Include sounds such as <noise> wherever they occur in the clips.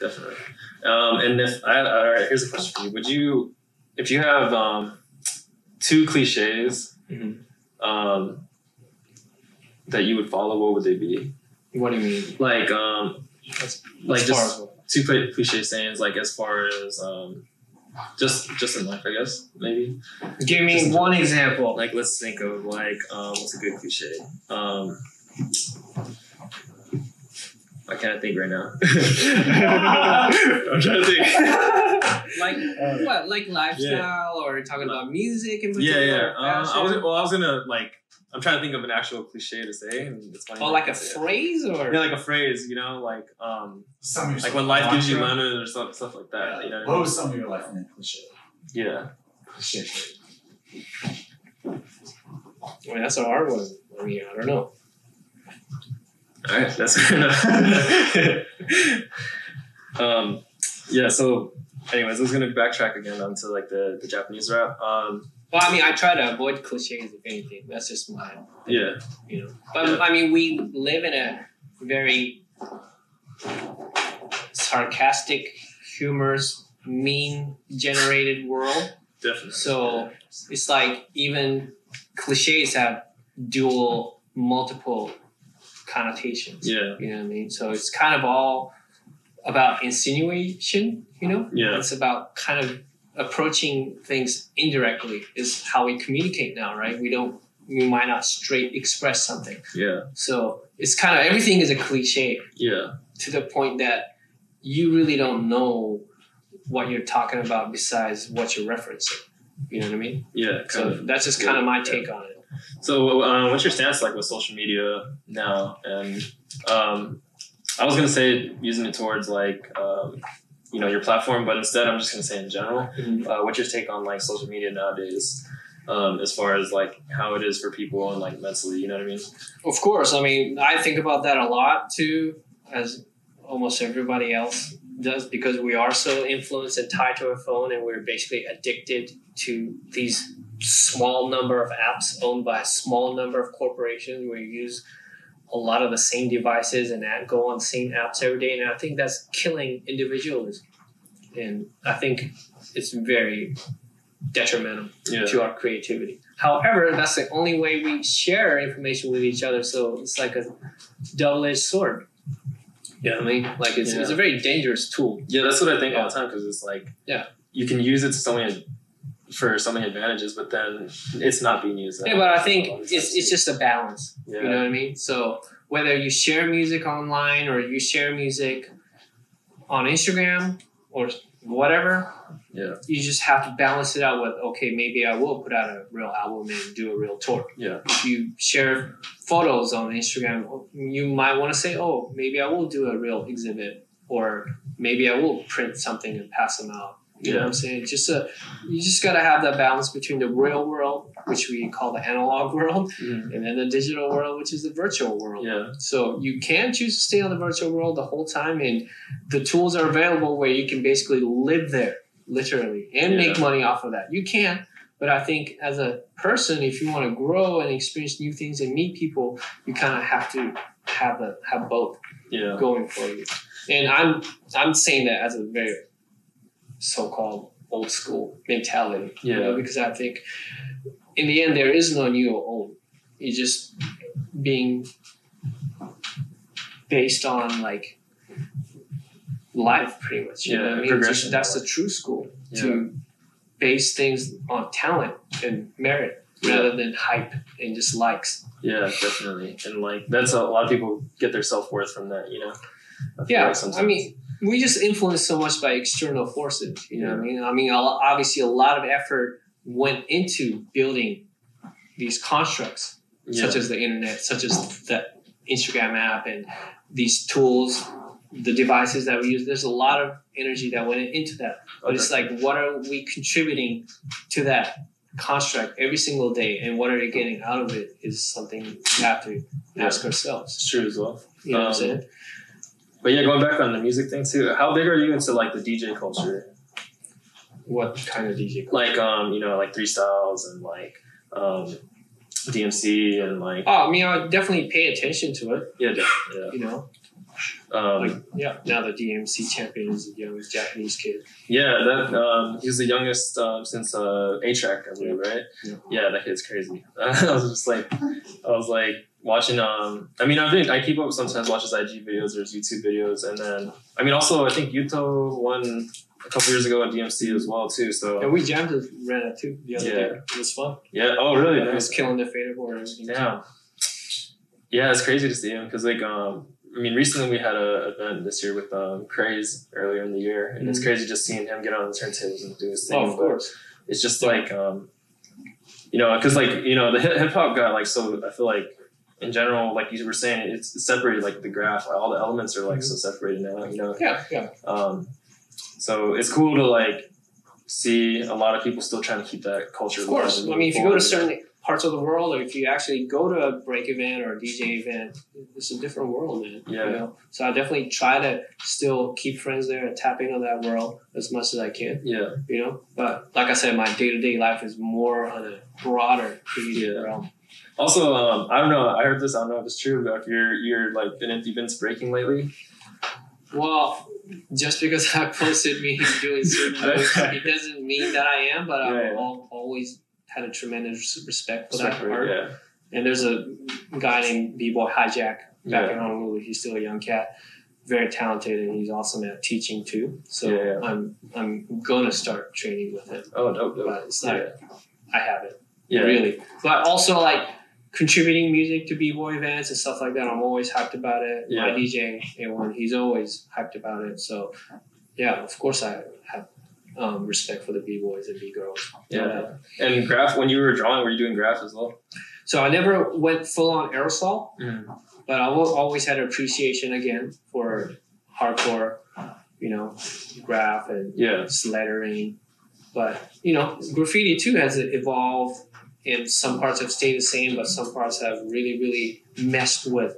definitely. Um, and if I, all right, here's a question for you: Would you, if you have um, two cliches Mhm. um, that you would follow, what would they be? What do you mean? Like, um, As, like as just two cli- cliche sayings, like as far as um, just just in life, I guess maybe. Give me just- one example. Like, let's think of like um, what's a good cliche? Um, I can't think right now. <laughs> I'm trying to think. <laughs> like what? Like lifestyle or talking about music and Yeah, yeah. Uh, I was well, I was gonna like. I'm trying to think of an actual cliche to say, and it's funny. Oh, like a can't it. phrase or Yeah, like a phrase, you know, like um, Some of your like when life gives you mantra. lemons or stuff, stuff like that. You know what I What mean? was some of your life in that cliche? Yeah. Cliche. I mean, that's a hard one. I mean, I don't know. All right, that's fair <laughs> enough. um, yeah. So, anyways, I was gonna backtrack again onto like the, the Japanese rap. Um, Well, I mean, I try to avoid cliches if anything. That's just my, yeah, you know. But Yeah. I mean, we live in a very sarcastic, humorous, mean-generated world. definitely. So it's like even cliches have dual, multiple connotations. yeah, You know what I mean? So it's kind of all about insinuation, you know? yeah, It's about kind of approaching things indirectly is how we communicate now, right? We don't we might not straight express something. yeah, So it's kind of everything is a cliche yeah, to the point that you really don't know what you're talking about besides what you're referencing. You know what I mean? yeah. So of. that's just kind of my Yeah. take on it. So, um, what's your stance like with social media now? And um, I was gonna say using it towards like um, you know your platform, but instead I'm just gonna say in general. Uh, what's your take on like social media nowadays? Um, as far as like how it is for people and like mentally, you know what I mean? Of course, I mean, I think about that a lot too, as almost everybody else does, because we are so influenced and tied to our phone, and we're basically addicted to these small number of apps owned by a small number of corporations. We use a lot of the same devices and go on the same apps every day, and I think that's killing individualism. And I think it's very detrimental Yeah, to our creativity. However, that's the only way we share information with each other. So it's like a double-edged sword. You know what I mean? Like it's, it's a very dangerous tool. yeah, that's what I think all the time because it's like Yeah. you can use it to so many for so many advantages, but then it's not being used. Yeah, but I think A lot of it's, it's just a balance. yeah, You know what I mean? So whether you share music online or you share music on Instagram or whatever, yeah, you just have to balance it out with okay, maybe I will put out a real album and do a real tour. yeah, if you share photos on Instagram, you might want to say, oh, maybe I will do a real exhibit, or maybe I will print something and pass them out. You know what I'm saying? Just a, you just got to have that balance between the real world, which we call the analog world, Mhm. and then the digital world, which is the virtual world. yeah, So you can choose to stay on the virtual world the whole time, and the tools are available where you can basically live there, literally, and make money off of that. You can, but I think as a person, if you want to grow and experience new things and meet people, you kind of have to have a have both yeah, going for you. And I'm I'm saying that as a very so-called old school mentality, you know, Yeah. because I think in the end there is no new or old. It's just being based on like life, pretty much. You know Yeah, what I mean? progression Just- that's the true school Yeah. to base things on talent and merit Yeah. rather than hype and just likes. yeah, definitely. And like that's a, lot of people get their self worth from that, you know. I feel Yeah, like I mean, we just influenced so much by external forces. You know what I mean? I mean, obviously, a lot of effort went into building these constructs, yeah, such as the internet, such as the Instagram app, and these tools, the devices that we use. There's a lot of energy that went into that. But it's like, what are we contributing to that construct every single day, and what are we getting out of it? Is something we have to ask ourselves. it's true as well. You know what I'm Um, saying? But yeah, going back on the music thing too. How big are you into like the DJ culture? What kind of DJ? Like um, you know, like three styles and like um, DMC and like Oh, I mean, I definitely pay attention to it. yeah, yeah, You know, Um, Like, yeah, now the DMC champion is the youngest Japanese kid. yeah, that um, he's the youngest um, since uh, A-Trak, I believe, right? Yeah. that kid's crazy. <laughs> I was just like, I was like watching. Um, I mean, I think I keep up sometimes watches IG videos or his YouTube videos, and then I mean, also I think Yuto won a couple years ago at DMC as well too. So And we jammed it, ran it too the other Yeah. day. It was fun. yeah. Oh, really? It was killing the fader board. Yeah. Yeah, it's crazy to see him because like um I mean recently we had a event this year with um Craze earlier in the year and it's Mhm. crazy just seeing him get on the turntables and do his thing. Oh, of course. It's just like um you know because like you know the hip hop got like so I feel like in general like you were saying it's separated like the graph like, all the elements are like so separated now you know Yeah, yeah. um so it's cool to like see a lot of people still trying to keep that culture Of course. I mean, if you go to certain parts of the world, or if you actually go to a break event or a DJ event, it's a different world, man. Yeah. You know? So I definitely try to still keep friends there and tap into that world as much as I can. yeah You know, but like I said, my day to day life is more on a broader creative Yeah. realm. Also, um, I don't know. I heard this. I don't know if it's true, but if you're you're like been you've been breaking lately. Well, just because <laughs> I posted me <laughs> doing certain <laughs> moves, it doesn't mean that I am. But Yeah, I've yeah. al- always had a tremendous respect for that Separate, art. yeah, And there's a guy named B Boy Hijack back Yeah. in Honolulu. He's still a young cat, very talented, and he's awesome at teaching too. So Yeah, yeah. I'm I'm gonna start training with him. Oh, dope, dope. But it's not. I have it Yeah, really, but also like contributing music to b boy events and stuff like that. I'm always hyped about it. My Yeah. DJ A1, he's always hyped about it. So yeah, of course I have um, respect for the b boys and b girls. yeah. And graph. When you were drawing, were you doing graph as well? So I never went full on aerosol. Mm. but I've always had appreciation again for hardcore, you know, graph and Yeah, lettering. But you know, graffiti too has evolved, and some parts have stayed the same, but some parts have really, really messed with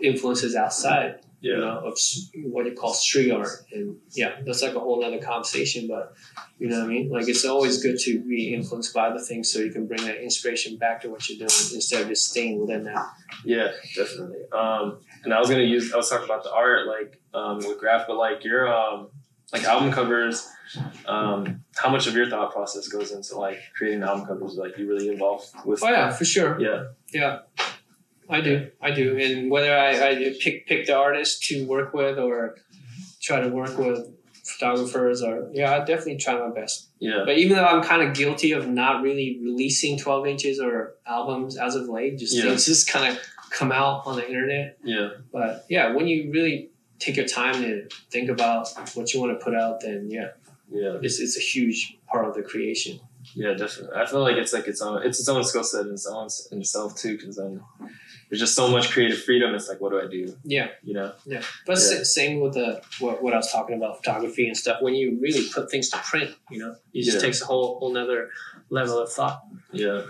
influences outside. You know, of what you call street art, and yeah, that's like a whole other conversation. But you know what I mean? Like it's always good to be influenced by other things, so you can bring that inspiration back to what you're doing instead of just staying within that. yeah, definitely. Um, and I was gonna use. I was talking about the art, like um, with graph, but like your um, like album covers. Um, how much of your thought process goes into like creating album covers? Like you really involved with? Oh yeah, for sure. Yeah, Yeah, I do. I do. And whether I, I pick pick the artist to work with or try to work with photographers or yeah, I definitely try my best. yeah, But even though I'm kind of guilty of not really releasing 12 inches or albums as of late, just Yeah. things just kind of come out on the internet. yeah, But yeah, when you really take your time to think about what you want to put out, then yeah, yeah. it's, it's a huge part of the creation. Yeah, definitely. I feel like it's like its own it's its own skill set in its own in itself too. Because then there's just so much creative freedom. It's like, what do I do? Yeah. You know? Yeah, but Yeah. same with the what, what I was talking about photography and stuff. When you really put things to print, you know, it just Yeah. takes a whole whole nother level of thought. Yeah.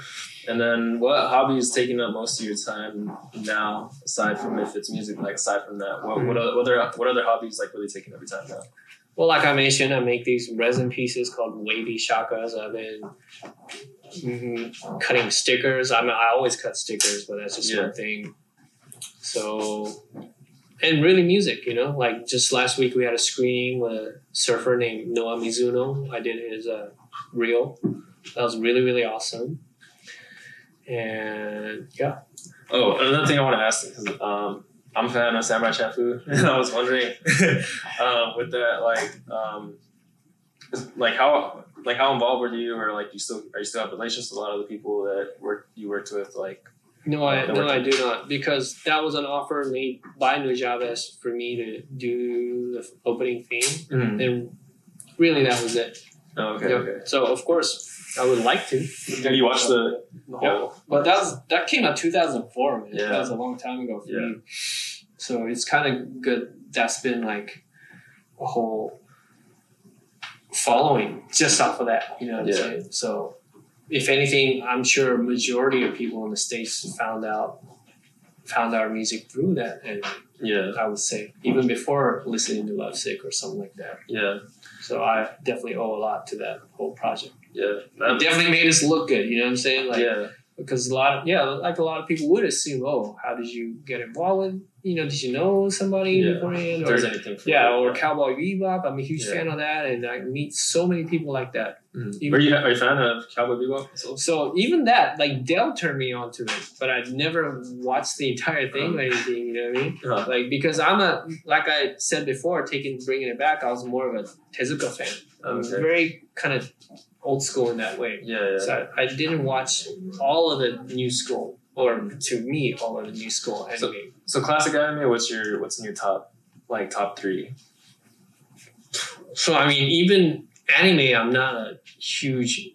And then what hobby is taking up most of your time now? Aside from if it's music, like aside from that, what what mm-hmm. other what other, what other hobbies like really taking up your time now? Well, like I mentioned, I make these resin pieces called wavy shakas. I've been mhm, cutting stickers. I mean, I always cut stickers, but that's just Yeah. one thing. So, and really music, you know, like just last week we had a screening with a surfer named Noah Mizuno. I did his uh, reel. That was really, really awesome. And yeah, Oh, another thing I want to ask is um, I'm a fan of Samurai Champloo, <laughs> and I was wondering <laughs> um, with that, like, um, like how like how involved were you, or like you still are you still have relations with a lot of the people that work you worked with, like no, I no, I do not because that was an offer made by New Nujabes for me to do the opening theme, mm-hmm. and really that was it. Oh, okay, Yeah. okay. So of course I would like to. Have you watched the, the Yeah. whole? But that was that came out 2004, man. Yeah. That was a long time ago for Yeah. me. So it's kind of good. That's been like a whole following just off of that. You know what Yeah. I'm saying? So if anything, I'm sure majority of people in the states found out found our music through that, and Yeah, I would say even before listening to Lovesick or something like that. yeah, So I definitely owe a lot to that whole project. yeah. It definitely made us look good. You know what I'm saying? Like yeah, because a lot of yeah, like a lot of people would assume, oh, how did you get involved with you know, did you know somebody Yeah. beforehand? If Or, anything. For yeah, you. or Cowboy Bebop. I'm a huge Yeah. fan of that, and I meet so many people like that. Mhm. Are you are you a fan of Cowboy Bebop? So- So even that, like Dell turned me on to it, but I'd never watched the entire thing or anything. You know what I mean? Uh, Like because I'm a like I said before, taking bringing it back, I was more of a Tezuka fan. I'm Okay. very kind of old school in that way. yeah, yeah. So I, I didn't watch all of the new school, or to me, all of the new school anime. So- So classic anime. What's your what's in your top like top three? So I mean, even anime, I'm not a huge,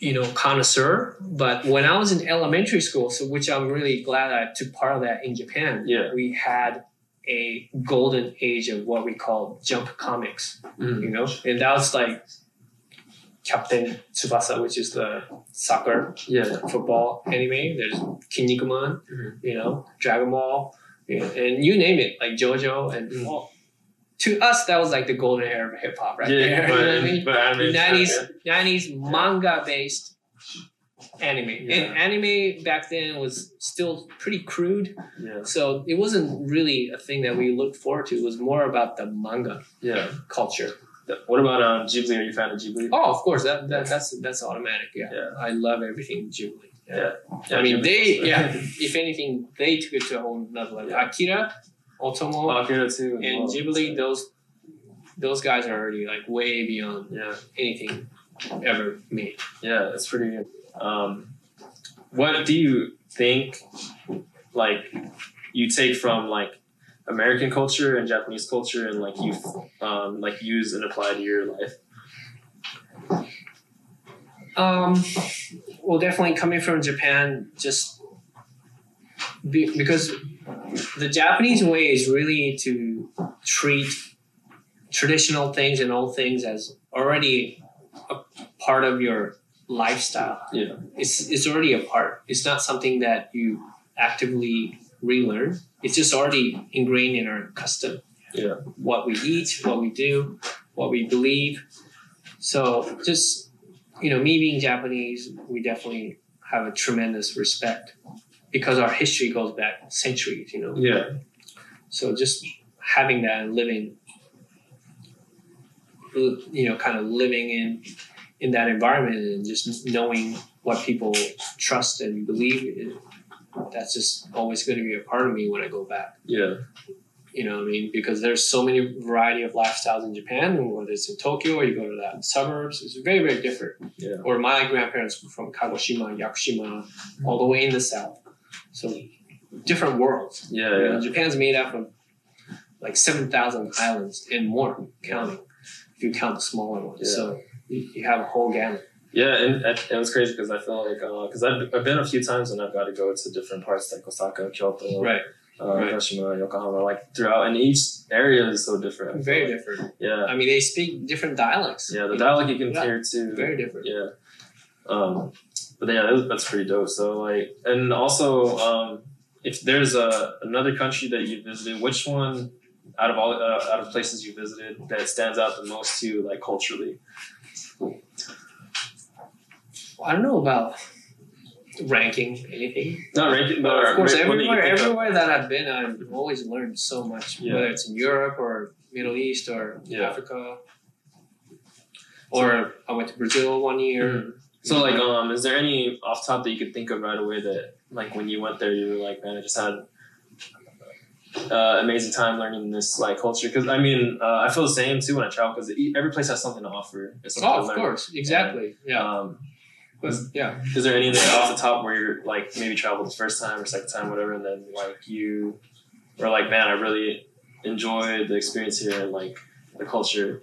you know, connoisseur. But when I was in elementary school, so which I'm really glad I took part of that in Japan. Yeah. we had a golden age of what we call jump comics. Mm. You know, and that was like Captain Tsubasa, which is the soccer Yeah. football anime. There's Kinnikuman, Mhm. you know, Dragon Ball, you know, and you name it, like JoJo, and Mhm. all. To us, that was like the golden era of hip hop, right yeah, there. but, <laughs> you know what I mean? but anime. is Nineties, kinda nineties manga based anime, Yeah. and anime back then was still pretty crude. Yeah. so it wasn't really a thing that we looked forward to. It was more about the manga Yeah. culture. What about um, Ghibli? Are you a fan of Ghibli? Oh, of course, that, that that's that's automatic. Yeah. Yeah. I love everything Ghibli. Yeah. I mean, Ghibli they yeah. <laughs> If anything, they took it to a whole nother level. Yeah. Akira, Otomo, Oh, Akira too. and well. Ghibli, those those guys are already like way beyond Yeah. anything ever made. Yeah, that's pretty good. Um, what do you think, like, you take from like American culture and Japanese culture, and like you, um, like use and apply to your life? Um, well, definitely coming from Japan, just be, because the Japanese way is really to treat traditional things and old things as already a part of your lifestyle. Yeah. It's it's already a part. It's not something that you actively relearn. It's just already ingrained in our custom. Yeah. What we eat, what we do, what we believe. So just you know, me being Japanese, we definitely have a tremendous respect because our history goes back centuries, you know. Yeah. So just having that and living, you know, kind of living in in that environment and just knowing what people trust and believe, that's just always going to be a part of me when I go back. Yeah. You know what I mean? Because there's so many variety of lifestyles in Japan, and whether it's in Tokyo or you go to the suburbs, it's very, very different. Yeah. Or my grandparents were from Kagoshima, Yakushima, all the way in the south. So different worlds. Yeah. You know, Yeah. Japan's made up of like 7,000 islands and more counting, if you count the smaller ones. Yeah. So you, you have a whole gamut. Yeah, and it, it was crazy because I feel like because I've, I've been a few times and I've got to go to different parts like Osaka, Kyoto, Right. uh, right. Hiroshima, Yokohama, like throughout, and each area is so different. Very like. different. Yeah, I mean, they speak different dialects. yeah. The dialect you can Yeah. hear too. Very different. Yeah. Um, but yeah, that- that's pretty dope. So like, and also, um, if there's a another country that you visited, which one out of all uh, out of places you visited that stands out the most to you, like culturally? I don't know about ranking anything. Not ranking, but But of course, everywhere, everywhere that I've been, I've always learned so much, Yeah. whether it's in Europe or Middle East or Yeah. Africa. Or I went to Brazil one year. Mhm. So like, um, is there any off top that you could think of right away that like when you went there, you were like, man, I just had uh, amazing time learning this like culture. Because I mean, uh, I feel the same too when I travel because every place has something to offer. It's something Oh, to of learn. course, exactly. Yeah, Um, yeah. is there anything off the top where you're like maybe traveled the first time or second time, whatever, and then like you were like, man, I really enjoyed the experience here and like the culture.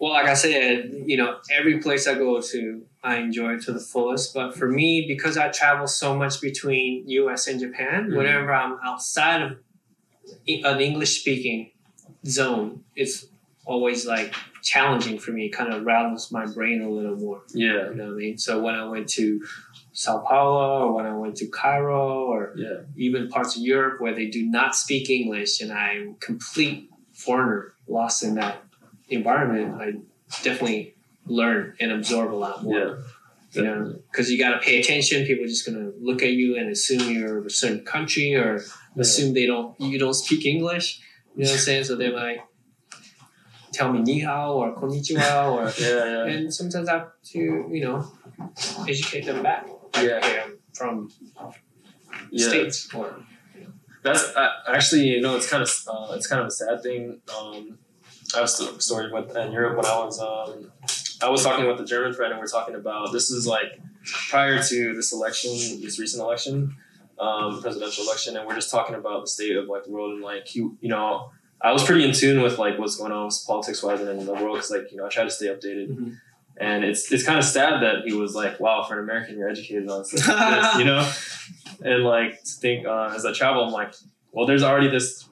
Well, like I said, you know, every place I go to, I enjoy it to the fullest. But for me, because I travel so much between U.S. and Japan, Mhm. whenever I'm outside of an English-speaking zone, it's always like challenging for me. Kind of rattles my brain a little more. Yeah, You know what I mean? So when I went to Sao Paulo, or when I went to Cairo, or yeah, even parts of Europe where they do not speak English and I'm complete foreigner lost in that environment, I definitely learn and absorb a lot more. yeah. You know, because you got to pay attention. People are just gonna look at you and assume you're of a certain country or assume they don't you don't speak English. You know what I'm saying? So they're like, tell me ni hao or konnichiwa or <laughs> Yeah, yeah, and sometimes I have to you know educate them back. Like, Yeah. hey, I'm from yeah. states or That's uh, actually, you know, it's kind of uh, it's kind of a sad thing. Um, I have a story with in Europe when I was um, I was talking with a German friend and we are talking about this is like prior to this election, this recent election, um, presidential election, and we're just talking about the state of like the world and like you you know. I was pretty in tune with like what's going on with politics wise and in the world because like you know I try to stay updated, Mhm. and it's it's kind of sad that he was like, wow, for an American, you're educated on stuff like this, <laughs> you know, and like to think uh, as I travel, I'm like, well, there's already this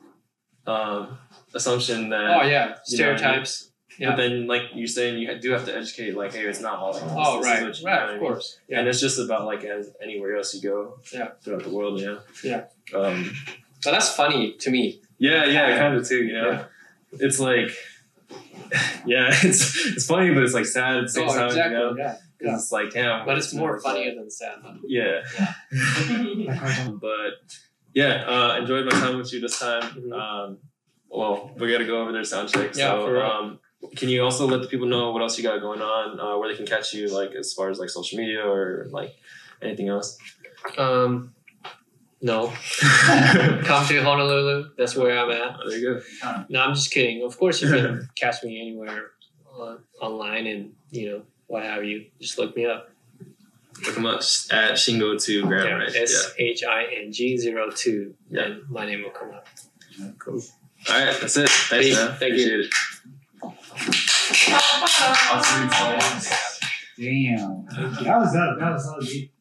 um, assumption that, oh yeah You know what I mean? stereotypes. Yeah. but then like you're saying, you do have to educate, like, hey, it's not all like. Oh This right, right, know what I of mean? course. Yeah. And it's just about like as anywhere else you go, Yeah. throughout the world, yeah, Yeah. um, But that's funny to me. Yeah, yeah, kind of too, you know. Yeah. It's like, <laughs> yeah, <laughs> it's it's funny, but it's like sad at the same oh, time, exactly. you know. Yeah. Yeah. It's like damn, But it's more funnier than sad. though. thought- Yeah. <laughs> but yeah, uh, enjoyed my time with you this time. Mhm. Um, well, we got to go over their sound check. Yeah, so, for real. um, can you also let the people know what else you got going on, uh, where they can catch you, like as far as like social media or like anything else? Um, no. <laughs> Come to Honolulu. That's where I'm at. Oh, there you go. No, I'm just kidding. Of course, you can <laughs> catch me anywhere uh, online and you know what have you. Just look me up. Look them up at Shing02 Graham, Yeah, right? S H I N G zero two. Yeah. And my name will come up. Cool. All right, that's it. Thanks, Peace. man. Thank you. It. Damn. That was that. That was that was deep.